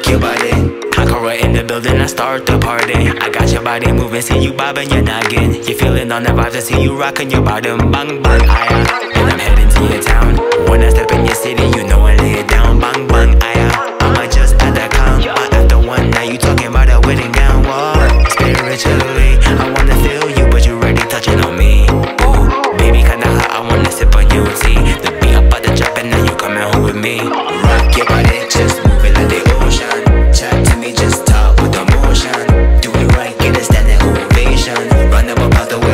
rock your body. I in the building, I start the party. I got your body moving, see you bobbing, you're noggin. You feeling on the vibes, I see you rocking your bottom. Bang, bang, aye. And I'm heading to your town. When I step in your city, you know I lay it down. Bang, bang, aye. I'm a just at the count. I'm at the one, now you talking about a wedding gown. What? spiritually, I wanna feel you, but you already touching on me. Ooh, baby, kinda hot, I wanna sip on you and see. The beat about the drop, and now you coming home with me. vacation Run them up out the way.